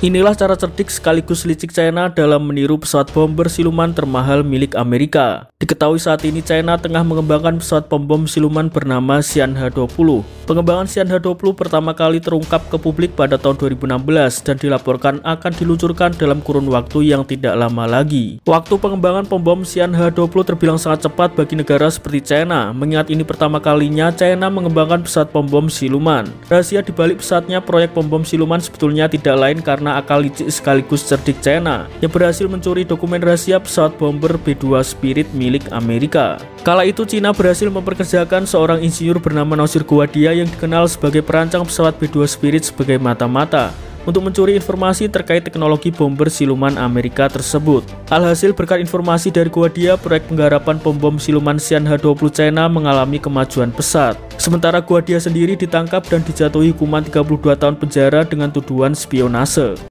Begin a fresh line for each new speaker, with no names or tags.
Inilah cara cerdik sekaligus licik China dalam meniru pesawat bomber siluman termahal milik Amerika. Diketahui saat ini China tengah mengembangkan pesawat pembom siluman bernama Xianha-20. Pengembangan Xianha-20 pertama kali terungkap ke publik pada tahun 2016 dan dilaporkan akan diluncurkan dalam kurun waktu yang tidak lama lagi. Waktu pengembangan pembom Xianha-20 terbilang sangat cepat bagi negara seperti China, mengingat ini pertama kalinya China mengembangkan pesawat pembom siluman. Rahasia dibalik pesawatnya proyek pembom siluman sebetulnya tidak lain karena karena akal licik sekaligus cerdik China yang berhasil mencuri dokumen rahasia pesawat bomber B-2 Spirit milik Amerika. Kala itu Cina berhasil memperkerjakan seorang insinyur bernama Nosir Guadia yang dikenal sebagai perancang pesawat B-2 Spirit sebagai mata-mata untuk mencuri informasi terkait teknologi bomber siluman Amerika tersebut. Alhasil berkat informasi dari Guadia, proyek penggarapan pembom siluman Xian H-20 China mengalami kemajuan pesat. Sementara Guadia sendiri ditangkap dan dijatuhi hukuman 32 tahun penjara dengan tuduhan spionase.